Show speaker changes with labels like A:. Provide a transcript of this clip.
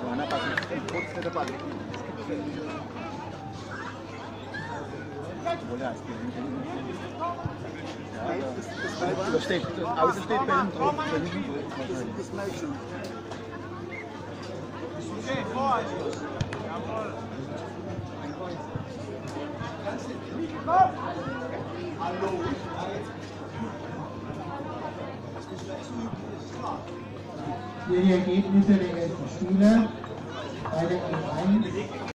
A: Mana pasti ikut ke depan. Boleh askir. Das steht, aber es steht bei ihm drauf.
B: Hier die Ergebnisse der ersten Spiele bei der E1.